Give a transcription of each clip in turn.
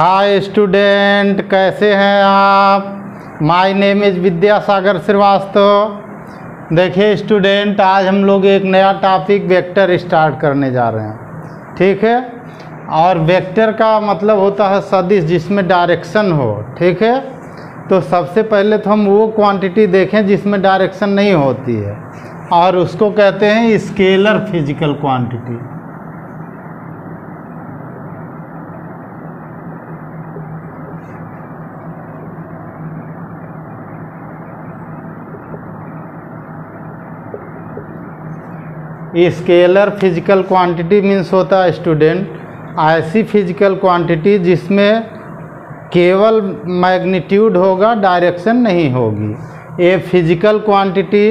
Hi student कैसे हैं आप my name is Vidyasagar Shrivastava देखिए स्टूडेंट आज हम लोग एक नया टॉपिक वेक्टर स्टार्ट करने जा रहे हैं ठीक है और वेक्टर का मतलब होता है सदिश जिसमें डायरेक्शन हो ठीक है तो सबसे पहले तो हम वो क्वांटिटी देखें जिसमें डायरेक्शन नहीं होती है और उसको कहते हैं scalar physical quantity scalar physical quantity means होता है स्टूडेंट ऐसी फिजिकल क्वांटिटी जिसमें केवल मैग्नीट्यूड होगा डायरेक्शन नहीं होगी a physical quantity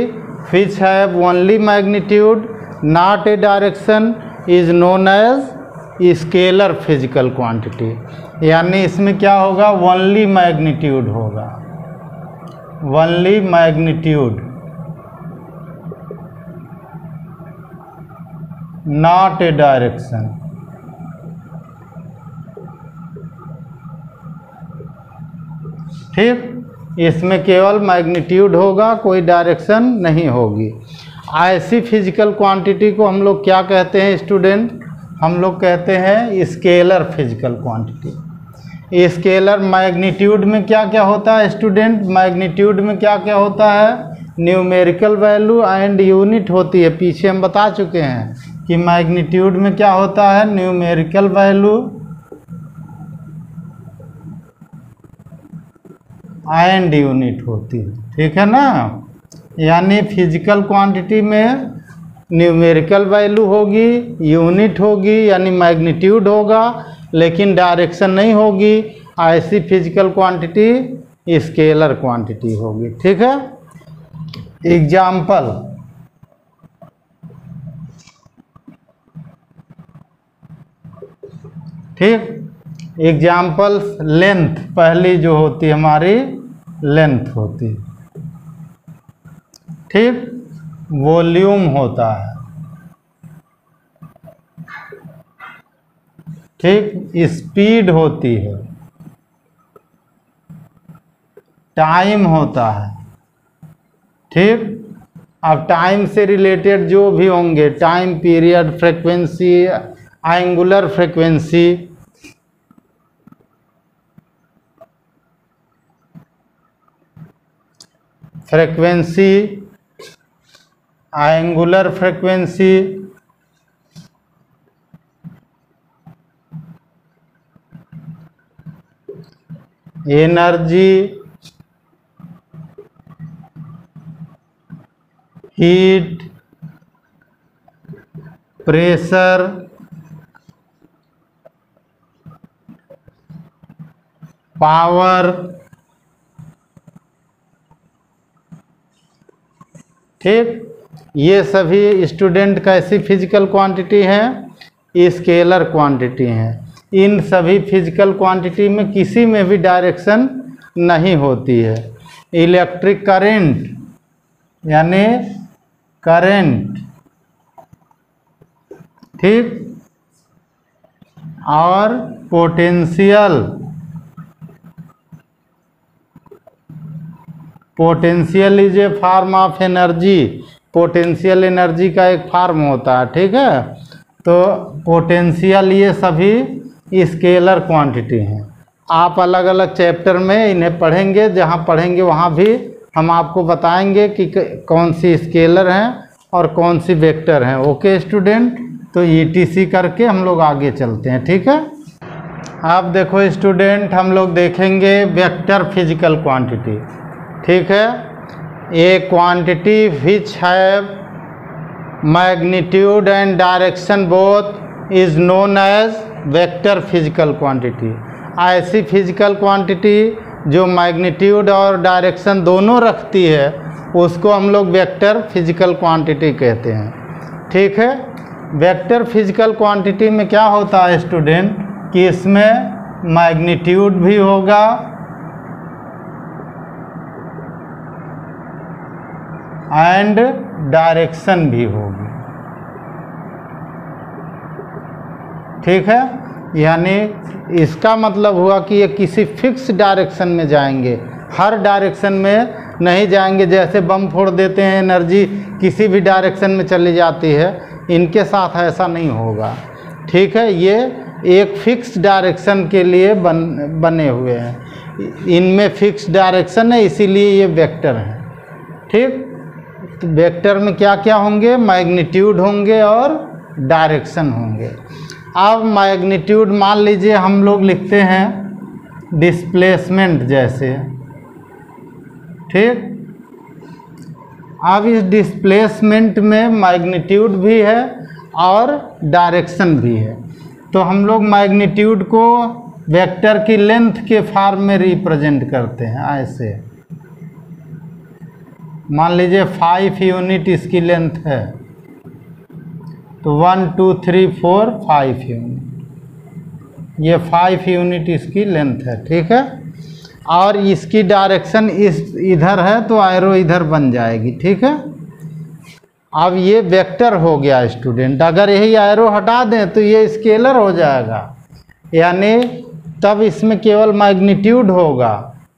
which have only magnitude not a direction is known as scalar physical quantity यानी इसमें क्या होगा ओनली मैग्नीट्यूड होगा only magnitude not a direction ठीक इसमें केवल मैग्नीट्यूड होगा कोई डायरेक्शन नहीं होगी ऐसी फिजिकल क्वांटिटी को हम लोग क्या कहते हैं स्टूडेंट हम लोग कहते हैं scalar physical quantity scalar magnitude में क्या क्या होता है स्टूडेंट मैग्नीट्यूड में क्या क्या होता है न्यूमेरिकल वैल्यू एंड यूनिट होती है पीछे हम बता चुके हैं कि मैग्नीट्यूड में क्या होता है न्यूमेरिकल वैल्यू एंड यूनिट होती है ठीक है ना यानी फिजिकल क्वांटिटी में न्यूमेरिकल वैल्यू होगी यूनिट होगी यानी मैग्नीट्यूड होगा लेकिन डायरेक्शन नहीं होगी ऐसी फिजिकल क्वांटिटी स्केलर क्वांटिटी होगी ठीक है एग्जाम्पल ठीक एग्जाम्पल्स लेंथ पहली जो होती है हमारी लेंथ होती है ठीक वॉल्यूम होता है ठीक स्पीड होती है टाइम होता है ठीक अब टाइम से रिलेटेड जो भी होंगे time period frequency angular frequency frequency angular frequency energy heat pressure power ठीक ये सभी स्टूडेंट कैसी फिजिकल क्वांटिटी है स्केलर क्वांटिटी हैं इन सभी फिजिकल क्वांटिटी में किसी में भी डायरेक्शन नहीं होती है इलेक्ट्रिक करंट यानी करंट ठीक और potential potential is a form of energy potential energy का एक फार्म होता है ठीक है तो पोटेंशियल ये सभी स्केलर क्वांटिटी हैं आप अलग अलग चैप्टर में इन्हें पढ़ेंगे जहाँ पढ़ेंगे वहाँ भी हम आपको बताएंगे कि कौन सी स्केलर हैं और कौन सी वेक्टर हैं ओके स्टूडेंट तो ईटीसी e करके हम लोग आगे चलते हैं ठीक है आप देखो स्टूडेंट हम लोग देखेंगे वेक्टर फिजिकल क्वांटिटी ठीक है a quantity which have magnitude and direction both is known as vector physical quantity ऐसी फिजिकल क्वांटिटी जो मैग्नीट्यूड और डायरेक्शन दोनों रखती है उसको हम लोग वेक्टर फिजिकल क्वांटिटी कहते हैं ठीक है वेक्टर फिजिकल क्वांटिटी में क्या होता है स्टूडेंट कि इसमें मैग्नीट्यूड भी होगा एंड डायरेक्शन भी होगी ठीक है यानी इसका मतलब हुआ कि ये किसी फिक्स डायरेक्शन में जाएंगे हर डायरेक्शन में नहीं जाएंगे जैसे बम फोड़ देते हैं एनर्जी किसी भी डायरेक्शन में चली जाती है इनके साथ ऐसा नहीं होगा ठीक है ये एक फिक्स डायरेक्शन के लिए बन बने हुए हैं इनमें फिक्स डायरेक्शन है इसीलिए ये वेक्टर हैं ठीक तो वेक्टर में क्या क्या होंगे मैग्नीट्यूड होंगे और डायरेक्शन होंगे अब मैग्नीट्यूड मान लीजिए हम लोग लिखते हैं डिस्प्लेसमेंट जैसे ठीक अब इस डिस्प्लेसमेंट में मैग्नीट्यूड भी है और डायरेक्शन भी है तो हम लोग मैग्नीट्यूड को वेक्टर की लेंथ के फार्म में रिप्रेजेंट करते हैं ऐसे मान लीजिए फाइव यूनिट इसकी लेंथ है तो one two three four five unit ये फाइव यूनिट इसकी लेंथ है ठीक है और इसकी डायरेक्शन इस इधर है तो आयरो इधर बन जाएगी ठीक है अब ये वेक्टर हो गया स्टूडेंट अगर यही आयरो हटा दें तो ये स्केलर हो जाएगा यानी तब इसमें केवल मैग्नीट्यूड होगा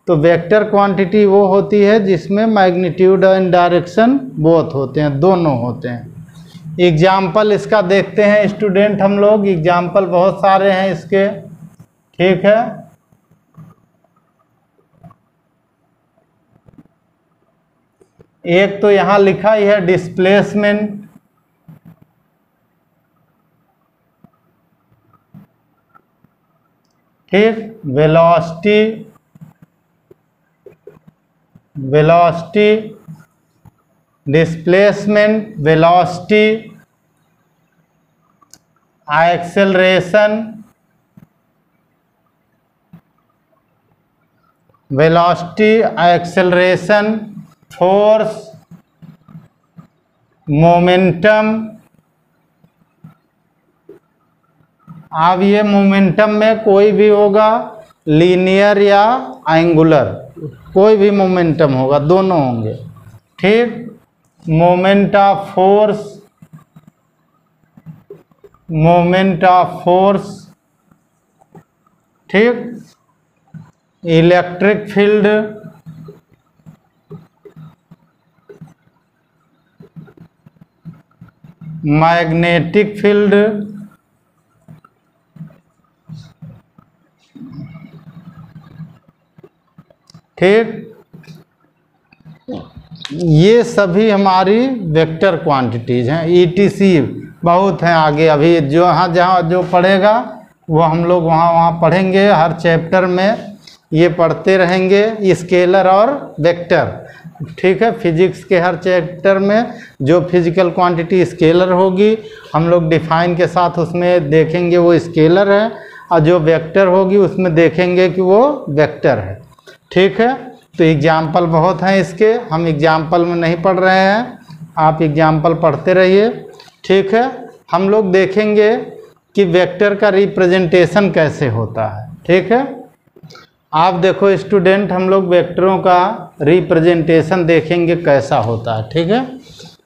तो वेक्टर क्वांटिटी वो होती है जिसमें मैग्नीट्यूड एंड डायरेक्शन बोथ होते हैं दोनों होते हैं एग्जाम्पल इसका देखते हैं स्टूडेंट हम लोग एग्जाम्पल बहुत सारे हैं इसके ठीक है एक तो यहाँ लिखा ही है डिस्प्लेसमेंट ठीक velocity velocity displacement velocity acceleration velocity acceleration force momentum अब ये मोमेंटम में कोई भी होगा लीनियर या एंगुलर कोई भी मोमेंटम होगा दोनों होंगे ठीक moment of force moment of force ठीक इलेक्ट्रिक फील्ड मैग्नेटिक फील्ड ठीक ये सभी हमारी वेक्टर क्वांटिटीज हैं ईटीसी e बहुत हैं आगे अभी जो हाँ जहाँ जो पढ़ेगा वो हम लोग वहाँ वहाँ पढ़ेंगे हर चैप्टर में ये पढ़ते रहेंगे स्केलर और वेक्टर ठीक है फिजिक्स के हर चैप्टर में जो फिजिकल क्वांटिटी स्केलर होगी हम लोग डिफाइन के साथ उसमें देखेंगे वो स्केलर है और जो वेक्टर होगी उसमें देखेंगे कि वो वेक्टर है ठीक है तो एग्जाम्पल बहुत हैं इसके हम एग्जाम्पल में नहीं पढ़ रहे हैं आप एग्जाम्पल पढ़ते रहिए ठीक है हम लोग देखेंगे कि वेक्टर का रिप्रेजेंटेशन कैसे होता है ठीक है आप देखो स्टूडेंट हम लोग वेक्टरों का रिप्रेजेंटेशन देखेंगे कैसा होता है ठीक है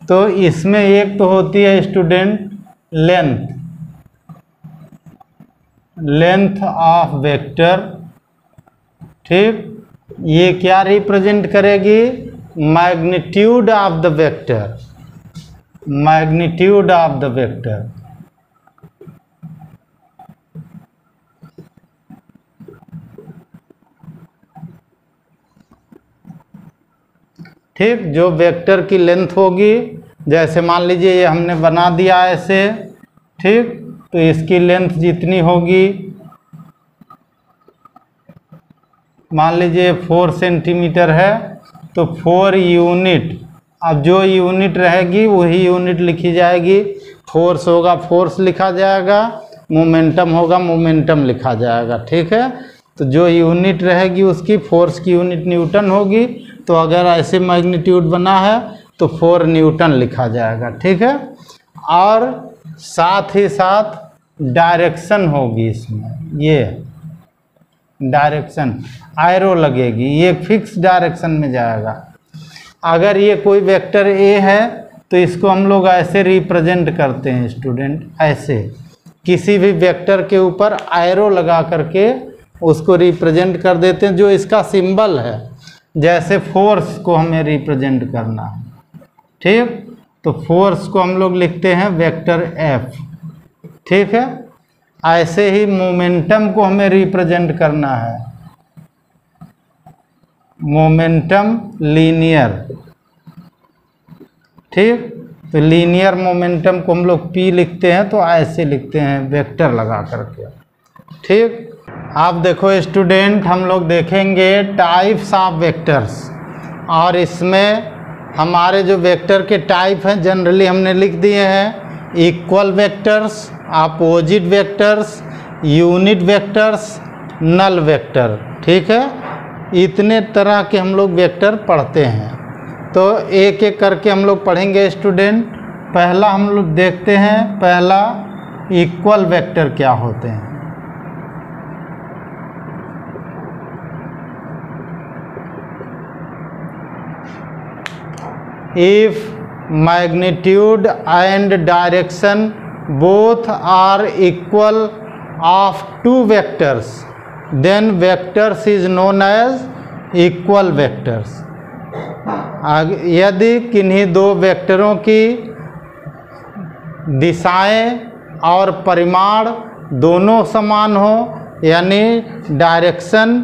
तो इसमें एक तो होती है student length length of vector ठीक ये क्या रिप्रेजेंट करेगी magnitude of the vector magnitude of the vector ठीक जो वेक्टर की लेंथ होगी जैसे मान लीजिए ये हमने बना दिया ऐसे ठीक तो इसकी लेंथ जितनी होगी मान लीजिए फोर सेंटीमीटर है तो फोर यूनिट अब जो यूनिट रहेगी वही यूनिट लिखी जाएगी फोर्स होगा फोर्स लिखा जाएगा मोमेंटम होगा मोमेंटम लिखा जाएगा ठीक है तो जो यूनिट रहेगी उसकी फोर्स की यूनिट न्यूटन होगी तो अगर ऐसे मैग्नीट्यूड बना है तो फोर न्यूटन लिखा जाएगा ठीक है और साथ ही साथ डायरेक्शन होगी इसमें ये डायरेक्शन आयरो लगेगी ये फिक्स डायरेक्शन में जाएगा अगर ये कोई वेक्टर ए है तो इसको हम लोग ऐसे रिप्रेजेंट करते हैं स्टूडेंट ऐसे किसी भी वेक्टर के ऊपर आयरो लगा करके उसको रिप्रेजेंट कर देते हैं जो इसका सिंबल है जैसे फोर्स को हमें रिप्रेजेंट करना है ठीक तो फोर्स को हम लोग लिखते हैं वेक्टर एफ ठीक है ऐसे ही मोमेंटम को हमें रिप्रेजेंट करना है मोमेंटम लीनियर ठीक तो लीनियर मोमेंटम को हम लोग पी लिखते हैं तो ऐसे लिखते हैं वेक्टर लगा करके ठीक आप देखो स्टूडेंट हम लोग देखेंगे टाइप्स ऑफ वेक्टर्स और इसमें हमारे जो वेक्टर के टाइप हैं जनरली हमने लिख दिए हैं equal vectors opposite vectors unit vectors null vector ठीक है इतने तरह के हम लोग वेक्टर पढ़ते हैं तो एक एक करके हम लोग पढ़ेंगे स्टूडेंट पहला हम लोग देखते हैं पहला इक्वल वेक्टर क्या होते हैं if magnitude and direction both are equal of two vectors then vectors is known as equal vectors यदि किन्हीं दो वेक्टरों की दिशाएं और परिमाण दोनों समान हो यानी direction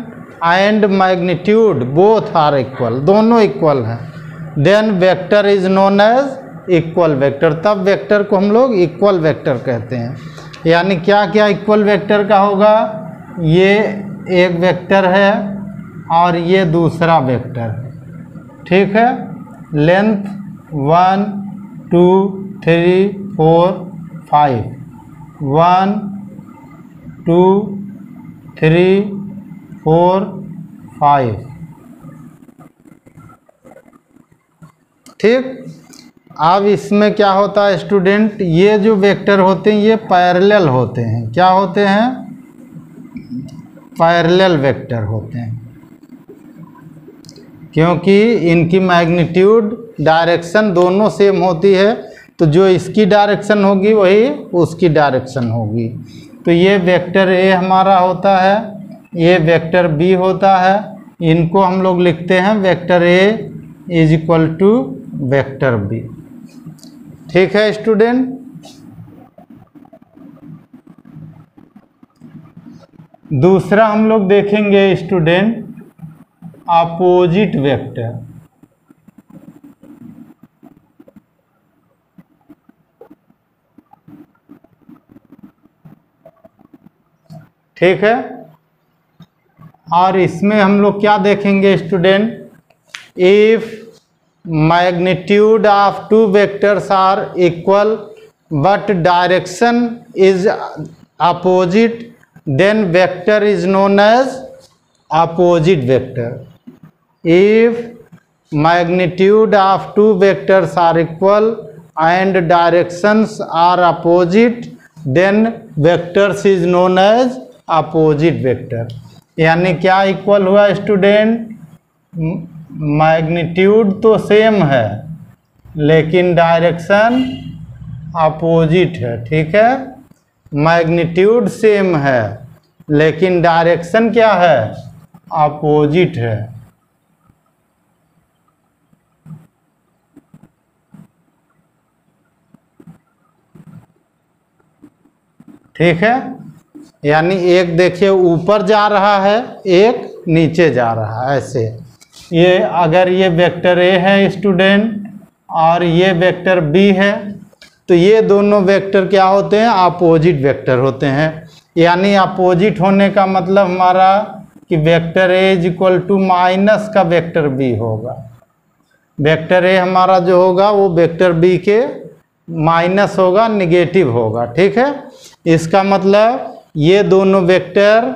and magnitude both are equal दोनों इक्वल हैं then vector is known as equal vector तब वेक्टर को हम लोग इक्वल वेक्टर कहते हैं यानी क्या क्या इक्वल वेक्टर का होगा ये एक वेक्टर है और ये दूसरा वेक्टर ठीक है length one two three four five one two three four five ठीक अब इसमें क्या होता है स्टूडेंट ये जो वेक्टर होते हैं ये पैरेलल होते हैं क्या होते हैं पैरेलल वेक्टर होते हैं क्योंकि इनकी मैग्नीट्यूड डायरेक्शन दोनों सेम होती है तो जो इसकी डायरेक्शन होगी वही उसकी डायरेक्शन होगी तो ये वेक्टर ए हमारा होता है ये वेक्टर बी होता है इनको हम लोग लिखते हैं vector A is equal to vector B ठीक है स्टूडेंट दूसरा हम लोग देखेंगे स्टूडेंट अपोजिट वेक्टर ठीक है और इसमें हम लोग क्या देखेंगे student if magnitude of two vectors are equal but direction is opposite then vector is known as opposite vector if magnitude of two vectors are equal and directions are opposite then vectors is known as opposite vector यानी क्या equal हुआ student magnitude तो same है लेकिन direction opposite है ठीक है magnitude same है लेकिन डायरेक्शन क्या है अपोजिट है ठीक है यानी एक देखिए ऊपर जा रहा है एक नीचे जा रहा है ऐसे ये अगर ये वेक्टर ए है स्टूडेंट और ये वेक्टर बी है तो ये दोनों वेक्टर क्या होते हैं अपोजिट वेक्टर होते हैं यानी अपोजिट होने का मतलब हमारा कि vector A is equal to minus का वेक्टर बी होगा वेक्टर ए हमारा जो होगा वो वेक्टर बी के माइनस होगा निगेटिव होगा ठीक है इसका मतलब ये दोनों वेक्टर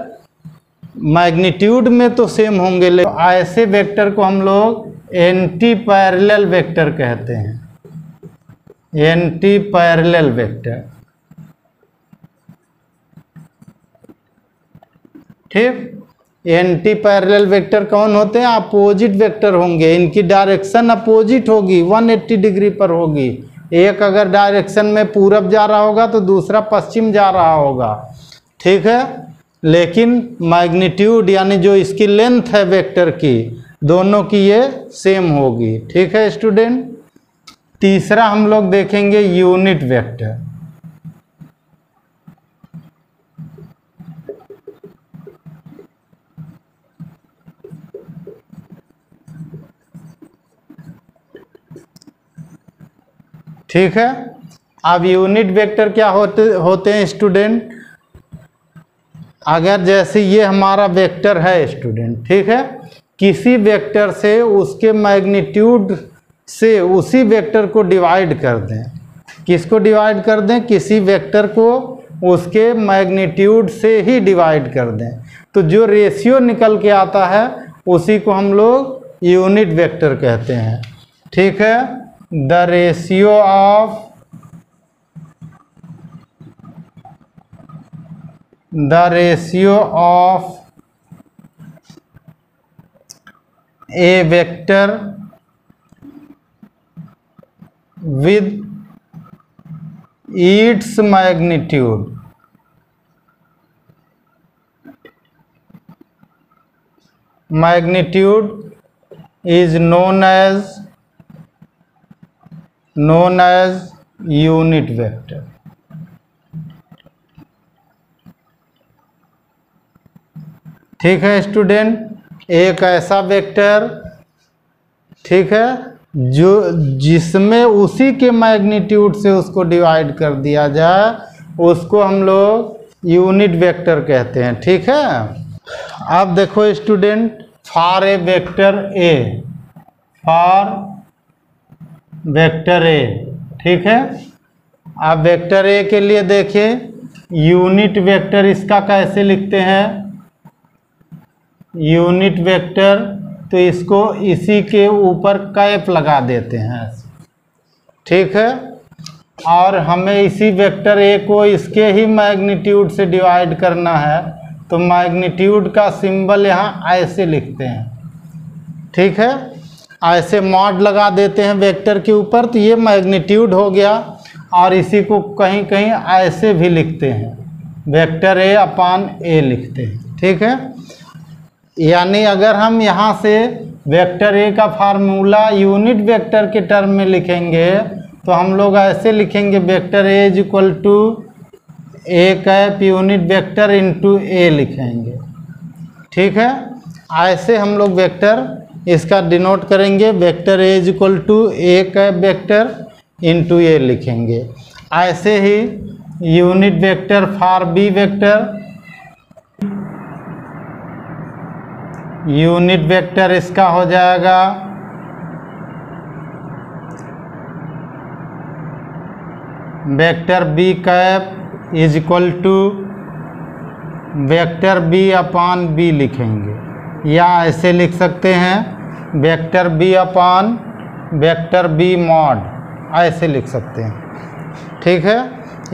मैग्नीट्यूड में तो सेम होंगे लेकिन तो ऐसे वेक्टर को हम लोग एंटी पैरेलल वेक्टर कहते हैं एंटी पैरेलल वेक्टर ठीक एंटी पैरेलल वेक्टर कौन होते हैं अपोजिट वेक्टर होंगे इनकी डायरेक्शन अपोजिट होगी 180 डिग्री पर होगी एक अगर डायरेक्शन में पूरब जा रहा होगा तो दूसरा पश्चिम जा रहा होगा ठीक है लेकिन मैग्नीट्यूड यानी जो इसकी लेंथ है वेक्टर की दोनों की ये सेम होगी ठीक है स्टूडेंट तीसरा हम लोग देखेंगे यूनिट वेक्टर ठीक है अब यूनिट वेक्टर क्या होते होते हैं स्टूडेंट अगर जैसे ये हमारा वेक्टर है स्टूडेंट ठीक है किसी वेक्टर से उसके मैग्नीट्यूड से उसी वेक्टर को डिवाइड कर दें किसको डिवाइड कर दें किसी वेक्टर को उसके मैग्नीट्यूड से ही डिवाइड कर दें तो जो रेशियो निकल के आता है उसी को हम लोग यूनिट वेक्टर कहते हैं ठीक है the ratio of the ratio of a vector with its magnitude magnitude is known as known as unit vector ठीक है स्टूडेंट एक ऐसा वेक्टर ठीक है जो जिसमें उसी के मैग्नीट्यूड से उसको डिवाइड कर दिया जाए उसको हम लोग यूनिट वेक्टर कहते हैं ठीक है अब देखो student for a vector A for vector A ठीक है अब वेक्टर ए के लिए देखिए यूनिट वेक्टर इसका कैसे लिखते हैं यूनिट वेक्टर तो इसको इसी के ऊपर कैप लगा देते हैं ठीक है और हमें इसी वेक्टर ए को इसके ही मैग्नीट्यूड से डिवाइड करना है तो मैग्नीट्यूड का सिंबल यहाँ ऐसे लिखते हैं ठीक है ऐसे मॉड लगा देते हैं वेक्टर के ऊपर तो ये मैग्नीट्यूड हो गया और इसी को कहीं कहीं ऐसे भी लिखते हैं वेक्टर ए अपान ए लिखते हैं ठीक है यानी अगर हम यहाँ से वेक्टर ए का फार्मूला यूनिट वेक्टर के टर्म में लिखेंगे तो हम लोग ऐसे लिखेंगे vector A is equal to A cap unit vector into A लिखेंगे ठीक है ऐसे हम लोग वेक्टर इसका डिनोट करेंगे vector A is equal to A cap vector into A लिखेंगे ऐसे ही unit vector for B vector unit vector इसका हो जाएगा vector B cap is equal to vector B upon B लिखेंगे या ऐसे लिख सकते हैं vector B upon vector B mod ऐसे लिख सकते हैं ठीक है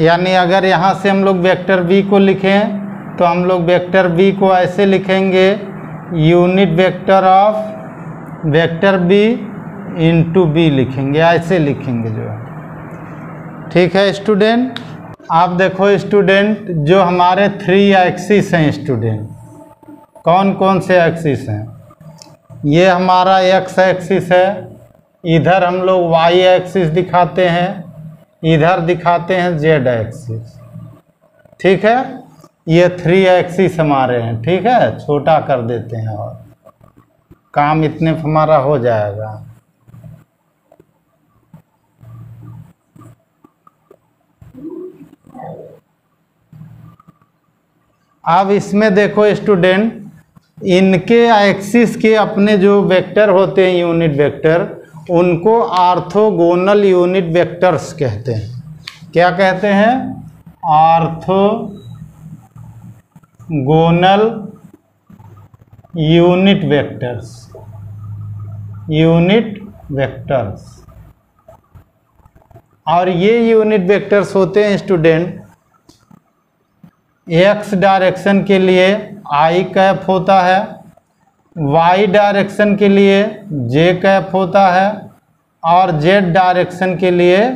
यानी अगर यहाँ से हम लोग वेक्टर बी को लिखें तो हम लोग वेक्टर बी को ऐसे लिखेंगे unit vector of vector B into B लिखेंगे ऐसे लिखेंगे जो है ठीक है स्टूडेंट आप देखो स्टूडेंट जो हमारे थ्री एक्सिस हैं स्टूडेंट कौन कौन से एक्सिस हैं ये हमारा एक्स एक्सिस है इधर हम लोग वाई एक्सिस दिखाते हैं इधर दिखाते हैं जेड एक्सिस ठीक है ये थ्री एक्सिस हमारे हैं ठीक है छोटा कर देते हैं और काम इतने हमारा हो जाएगा अब इसमें देखो स्टूडेंट इनके एक्सिस के अपने जो वेक्टर होते हैं यूनिट वेक्टर उनको आर्थोगोनल यूनिट वेक्टर्स कहते हैं क्या कहते हैं orthogonal unit vectors unit vectors और ये यूनिट वेक्टर्स होते हैं स्टूडेंट एक्स डायरेक्शन के लिए आई कैप होता है वाई डायरेक्शन के लिए जे कैप होता है और जेड डायरेक्शन के लिए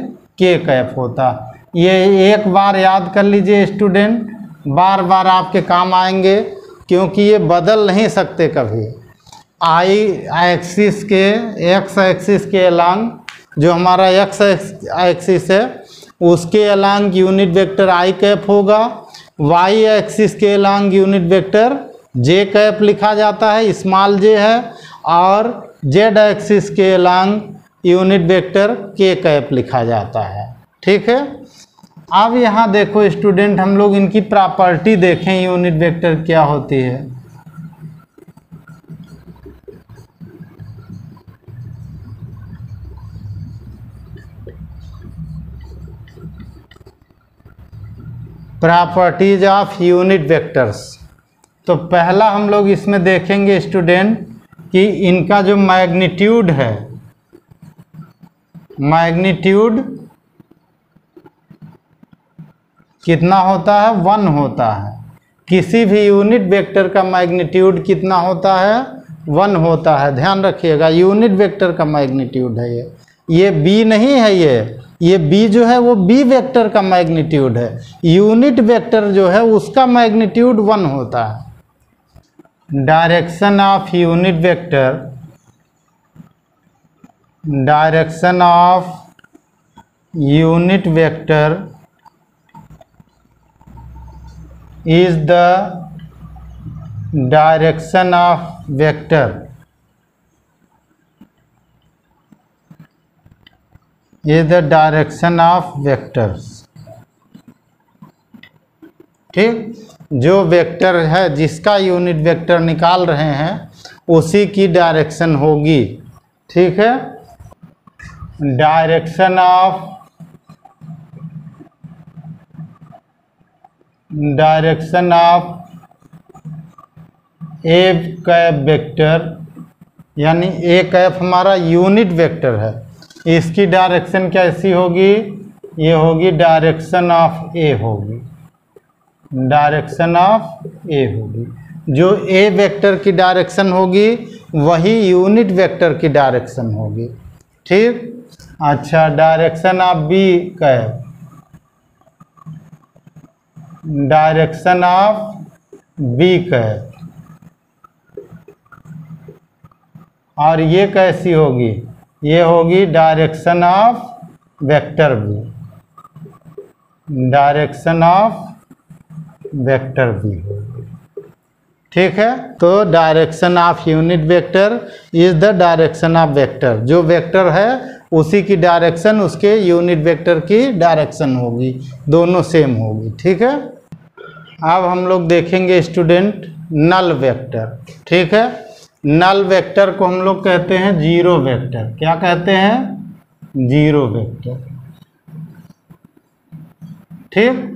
के कैप होता है ये एक बार याद कर लीजिए स्टूडेंट बार बार आपके काम आएंगे क्योंकि ये बदल नहीं सकते कभी आई एक्सिस के एक्स एक्सिस के एलांग जो हमारा एक्स एक्सिस है उसके along unit vector i cap होगा वाई एक्सिस के along unit vector j cap लिखा जाता है स्मॉल जे है और जेड एक्सिस के along unit vector K cap लिखा जाता है ठीक है अब यहाँ देखो स्टूडेंट हम लोग इनकी प्रॉपर्टी देखें यूनिट वेक्टर क्या होती है प्रॉपर्टीज ऑफ यूनिट वेक्टर्स तो पहला हम लोग इसमें देखेंगे स्टूडेंट कि इनका जो मैग्नीट्यूड है मैग्नीट्यूड कितना होता है वन होता है किसी भी यूनिट वेक्टर का मैग्नीट्यूड कितना होता है वन होता है ध्यान रखिएगा यूनिट वेक्टर का मैग्नीट्यूड है ये ये बी नहीं है ये ये बी जो है वो बी वेक्टर का मैग्नीट्यूड है यूनिट वेक्टर जो है उसका मैग्नीट्यूड वन होता है direction of unit vector direction of unit vector is the direction of vector is the direction of vectors ठीक जो वेक्टर है जिसका यूनिट वेक्टर निकाल रहे हैं उसी की डायरेक्शन होगी ठीक है direction of direction of A cap vector यानी ए कैप हमारा यूनिट वेक्टर है इसकी डायरेक्शन कैसी होगी ये होगी डायरेक्शन ऑफ ए होगी डायरेक्शन ऑफ ए होगी जो ए वेक्टर की डायरेक्शन होगी वही यूनिट वेक्टर की डायरेक्शन होगी ठीक अच्छा direction of B cap direction of B cap और ये कैसी होगी ये होगी direction of vector B direction of vector B ठीक है तो direction of unit vector is the direction of vector जो वेक्टर है उसी की डायरेक्शन उसके यूनिट वेक्टर की डायरेक्शन होगी दोनों सेम होगी ठीक है अब हम लोग देखेंगे स्टूडेंट नल वेक्टर ठीक है नल वेक्टर को हम लोग कहते हैं जीरो वेक्टर क्या कहते हैं जीरो वेक्टर ठीक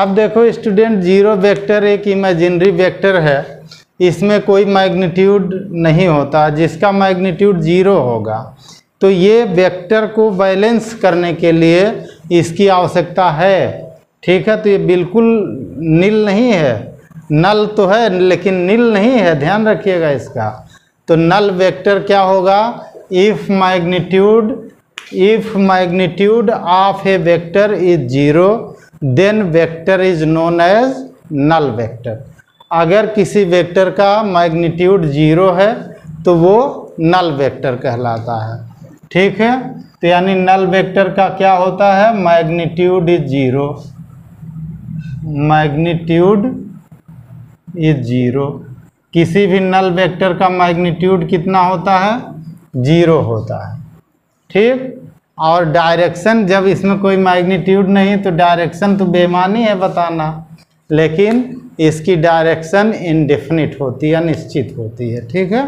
अब देखो स्टूडेंट जीरो वेक्टर एक इमेजिनरी वेक्टर है इसमें कोई मैग्नीट्यूड नहीं होता जिसका मैग्नीट्यूड जीरो होगा तो ये वेक्टर को बैलेंस करने के लिए इसकी आवश्यकता है ठीक है तो ये बिल्कुल नील नहीं है नल तो है लेकिन नील नहीं है ध्यान रखिएगा इसका तो नल वेक्टर क्या होगा if magnitude if magnitude of a vector is zero then vector is known as null vector अगर किसी वेक्टर का मैग्नीट्यूड जीरो है तो वो नल वेक्टर कहलाता है ठीक है तो यानी नल वेक्टर का क्या होता है magnitude is zero magnitude is zero किसी भी नल वेक्टर का मैग्नीट्यूड कितना होता है जीरो होता है ठीक और डायरेक्शन जब इसमें कोई मैग्नीट्यूड नहीं तो डायरेक्शन तो बेमानी है बताना लेकिन इसकी डायरेक्शन इनडिफिनिट होती है अनिश्चित होती है ठीक है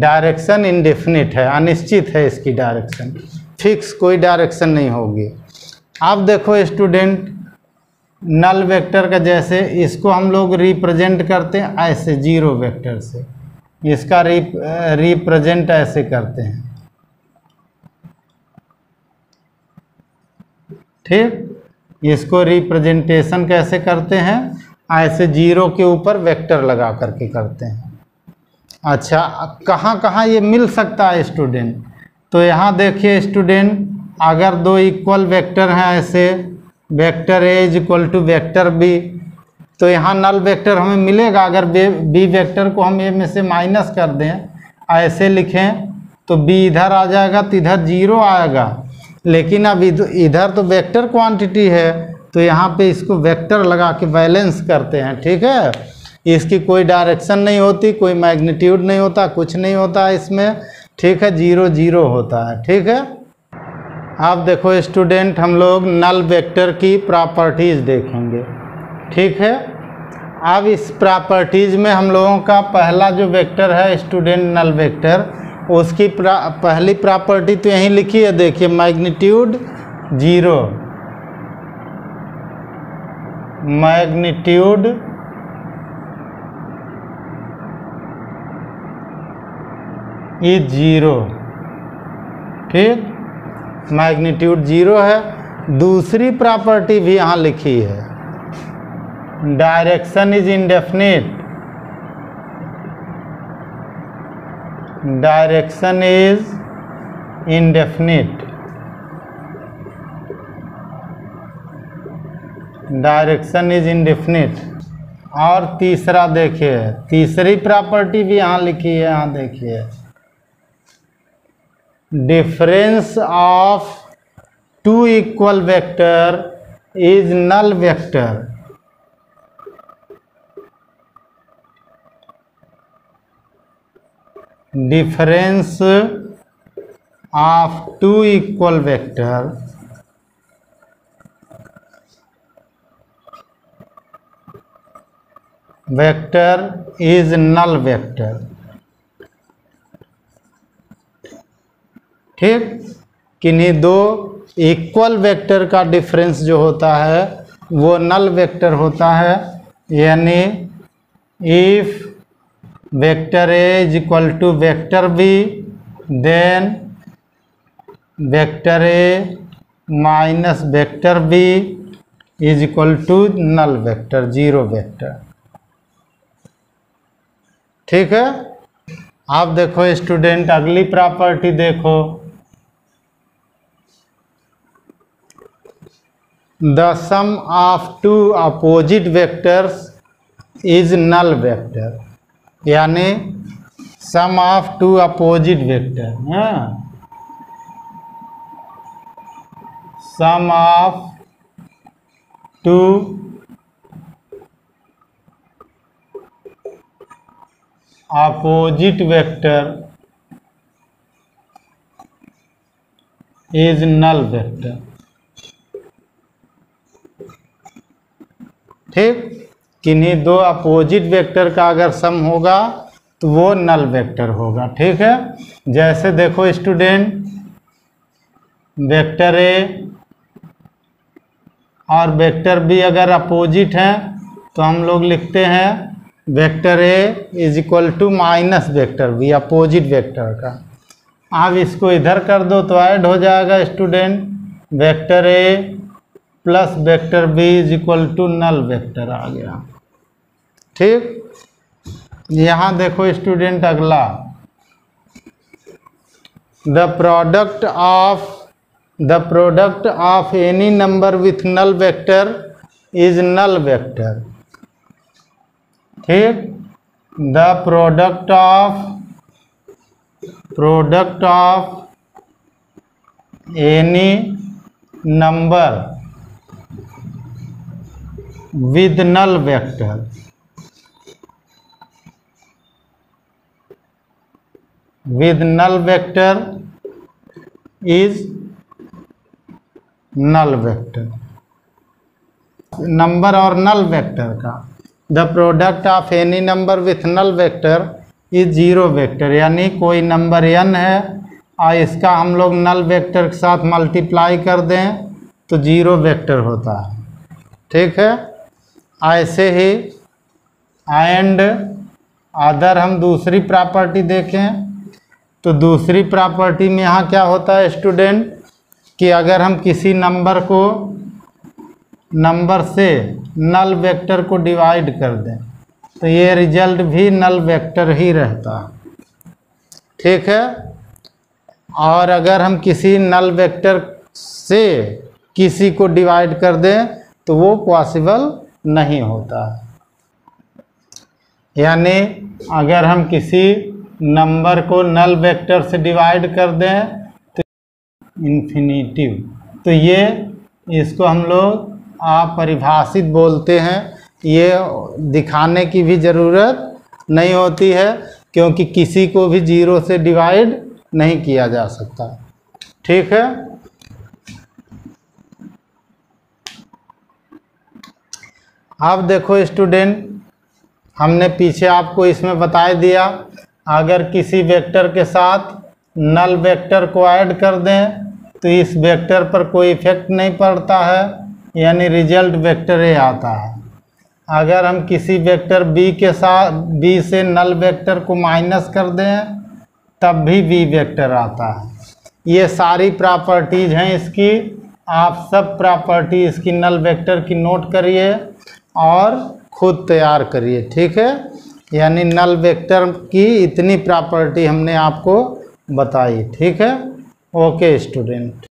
डायरेक्शन इनडेफिनिट है अनिश्चित है इसकी डायरेक्शन फिक्स कोई डायरेक्शन नहीं होगी अब देखो स्टूडेंट नल वेक्टर का जैसे इसको हम लोग रिप्रेजेंट करते हैं ऐसे जीरो वेक्टर से इसका रिप रिप्रेजेंट ऐसे करते हैं ठीक इसको रिप्रेजेंटेशन कैसे करते हैं ऐसे जीरो के ऊपर वेक्टर लगा करके करते हैं अच्छा कहाँ कहाँ ये मिल सकता है स्टूडेंट तो यहाँ देखिए स्टूडेंट अगर दो इक्वल वेक्टर हैं ऐसे vector A is equal to vector B तो यहाँ नल वेक्टर हमें मिलेगा अगर बी वेक्टर को हम ए में से माइनस कर दें ऐसे लिखें तो बी इधर आ जाएगा तो इधर जीरो आएगा लेकिन अब इधर तो वेक्टर क्वांटिटी है तो यहाँ पे इसको वेक्टर लगा के बैलेंस करते हैं ठीक है इसकी कोई डायरेक्शन नहीं होती कोई मैग्नीट्यूड नहीं होता कुछ नहीं होता इसमें ठीक है जीरो जीरो होता है ठीक है आप देखो स्टूडेंट हम लोग नल वेक्टर की प्रॉपर्टीज़ देखेंगे ठीक है अब इस प्रॉपर्टीज़ में हम लोगों का पहला जो वेक्टर है स्टूडेंट नल वेक्टर उसकी प्रा, पहली प्रॉपर्टी तो यहीं लिखी है देखिए magnitude zero magnitude is e zero ठीक मैग्नीट्यूड जीरो है दूसरी प्रॉपर्टी भी यहाँ लिखी है direction is indefinite direction is indefinite direction is indefinite और तीसरा देखिए तीसरी प्रॉपर्टी भी यहाँ लिखी है यहाँ देखिए difference of two equal vector is null vector difference of two equal vector vector is null vector ठीक किन्हीं दो इक्वल वेक्टर का डिफरेंस जो होता है वो नल वेक्टर होता है यानी if vector A is equal to vector B then vector A minus vector B is equal to null vector zero vector ठीक है आप देखो स्टूडेंट अगली प्रॉपर्टी देखो The sum of two opposite vectors is null vector, yaani sum of two opposite vector, sum of two opposite vector is null vector. ठीक किन्हीं दो opposite vector का अगर सम होगा तो वो नल वेक्टर होगा ठीक है जैसे देखो स्टूडेंट वेक्टर ए और वेक्टर बी अगर अपोजिट हैं तो हम लोग लिखते हैं vector A is equal to minus vector B opposite vector का आप इसको इधर कर दो तो ऐड हो जाएगा student vector A plus vector B is equal to null vector आ गया ठीक यहाँ देखो स्टूडेंट अगला the product of the product of any number with null vector is null vector ठीक the product of product of any number with null vector with null vector is null vector number और null vector का the product of any number with null vector is zero vector यानी कोई number N है और इसका हम लोग null vector के साथ मल्टीप्लाई कर दें तो जीरो वेक्टर होता है ठीक है ऐसे ही एंड अदर हम दूसरी प्रॉपर्टी देखें तो दूसरी प्रॉपर्टी में यहाँ क्या होता है स्टूडेंट कि अगर हम किसी नंबर को नंबर से नल वेक्टर को डिवाइड कर दें तो ये रिजल्ट भी नल वेक्टर ही रहता है ठीक है और अगर हम किसी नल वेक्टर से किसी को डिवाइड कर दें तो वो पॉसिबल नहीं होता है यानी अगर हम किसी नंबर को नल वेक्टर से डिवाइड कर दें तो इन्फिनीटिव तो ये इसको हम लोग अपरिभाषित बोलते हैं ये दिखाने की भी ज़रूरत नहीं होती है क्योंकि किसी को भी जीरो से डिवाइड नहीं किया जा सकता ठीक है अब देखो स्टूडेंट हमने पीछे आपको इसमें बता दिया अगर किसी वेक्टर के साथ नल वेक्टर को ऐड कर दें तो इस वेक्टर पर कोई इफेक्ट नहीं पड़ता है यानी रिजल्ट वेक्टर ही आता है अगर हम किसी वेक्टर बी के साथ बी से नल वेक्टर को माइनस कर दें तब भी बी वेक्टर आता है ये सारी प्रॉपर्टीज़ हैं इसकी आप सब प्रॉपर्टी इसकी नल वेक्टर की नोट करिए और खुद तैयार करिए ठीक है यानी नल वेक्टर की इतनी प्रॉपर्टी हमने आपको बताई ठीक है ओके स्टूडेंट